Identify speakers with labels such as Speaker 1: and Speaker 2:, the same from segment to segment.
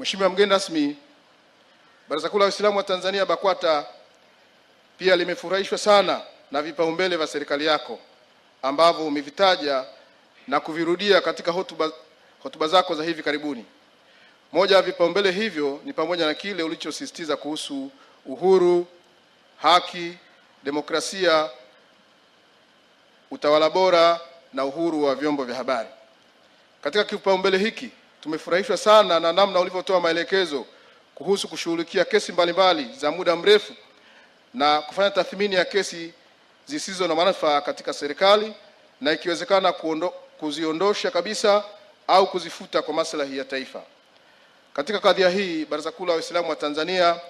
Speaker 1: Mheshimiwa mgeni rasmi, Baraza Kuu la Waislamu wa Tanzania BAKWATA pia limefurahishwa sana na vipaumbele vya serikali yako ambavyo umevitaja na kuvirudia katika hotuba, hotuba zako za hivi karibuni. Moja ya vipaumbele hivyo ni pamoja na kile ulichosisitiza kuhusu uhuru, haki, demokrasia, utawala bora na uhuru wa vyombo vya habari. Katika kipaumbele hiki tumefurahishwa sana na namna ulivyotoa maelekezo kuhusu kushughulikia kesi mbalimbali mbali za muda mrefu na kufanya tathmini ya kesi zisizo na manufaa katika serikali na ikiwezekana kuondo, kuziondosha kabisa au kuzifuta kwa maslahi ya taifa. Katika kadhia hii, Baraza Kuu la Waislamu wa Tanzania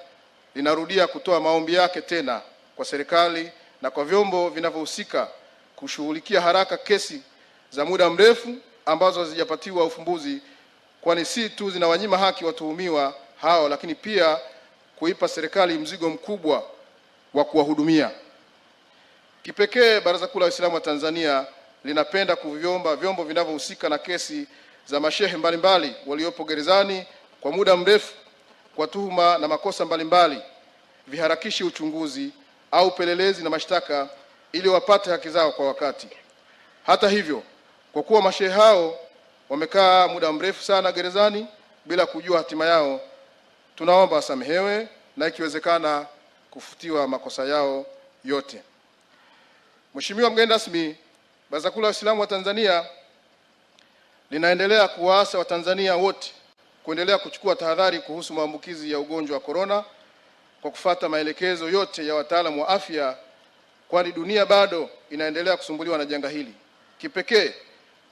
Speaker 1: linarudia kutoa maombi yake tena kwa serikali na kwa vyombo vinavyohusika kushughulikia haraka kesi za muda mrefu ambazo hazijapatiwa ufumbuzi, kwani si tu zinawanyima haki watuhumiwa hao, lakini pia kuipa serikali mzigo mkubwa wa kuwahudumia. Kipekee, Baraza Kuu la Waislamu wa Tanzania linapenda kuviomba vyombo vinavyohusika na kesi za mashehe mbalimbali waliopo gerezani kwa muda mrefu kwa tuhuma na makosa mbalimbali viharakishe uchunguzi au upelelezi na mashtaka ili wapate haki zao kwa wakati. Hata hivyo, kwa kuwa mashehe hao wamekaa muda mrefu sana gerezani bila kujua hatima yao, tunaomba wasamehewe na ikiwezekana kufutiwa makosa yao yote. Mheshimiwa mgeni rasmi, Baraza Kuu la Waislamu wa Tanzania linaendelea kuwaasa Watanzania wote kuendelea kuchukua tahadhari kuhusu maambukizi ya ugonjwa wa korona kwa kufata maelekezo yote ya wataalamu wa afya, kwani dunia bado inaendelea kusumbuliwa na janga hili. Kipekee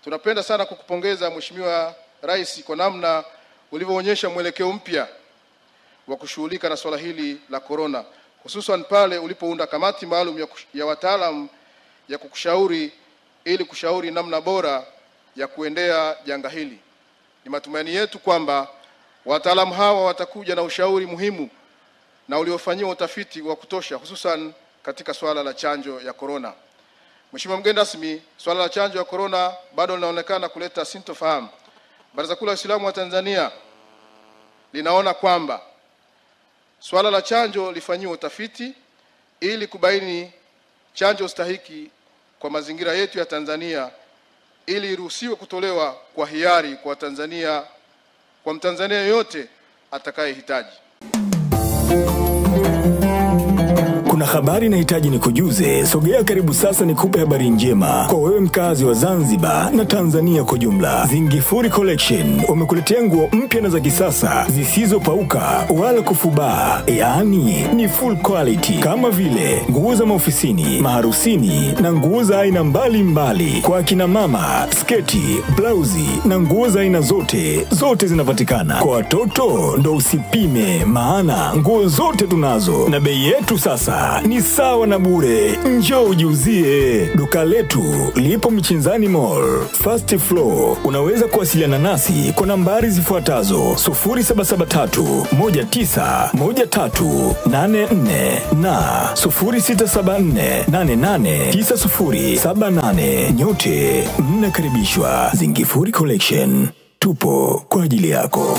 Speaker 1: tunapenda sana kukupongeza Mheshimiwa Rais kwa namna ulivyoonyesha mwelekeo mpya wa kushughulika na swala hili la korona, hususan pale ulipounda kamati maalum ya, wataalam ya wataalamu ya kukushauri ili kushauri namna bora ya kuendea janga hili. Ni matumaini yetu kwamba wataalamu hawa watakuja na ushauri muhimu na uliofanyiwa utafiti wa kutosha hususan katika swala la chanjo ya korona. Mheshimiwa mgeni rasmi, swala la chanjo ya korona bado linaonekana kuleta sintofahamu. Baraza Kuu la Waislamu wa Tanzania linaona kwamba swala la chanjo lifanyiwe utafiti ili kubaini chanjo stahiki kwa mazingira yetu ya Tanzania ili iruhusiwe kutolewa kwa hiari kwa Tanzania kwa Mtanzania yoyote atakayehitaji.
Speaker 2: Kuna habari inahitaji nikujuze. Sogea karibu sasa nikupe habari njema kwa wewe mkazi wa Zanzibar na Tanzania kwa jumla. Zingifuri Collection wamekuletea nguo mpya na za kisasa zisizopauka wala kufubaa, yaani ni full quality, kama vile nguo za maofisini, maharusini na nguo za aina mbalimbali kwa akina mama, sketi, blauzi na nguo za aina zote, zote zinapatikana. Kwa watoto ndo usipime, maana nguo zote tunazo na bei yetu sasa ni sawa na bure. Njoo ujiuzie. Duka letu lipo Mchinzani Mall, first floor. Unaweza kuwasiliana nasi kwa nambari zifuatazo 0773191384 na 0674 889078. Nyote mnakaribishwa Zingifuri Collection, tupo kwa ajili yako.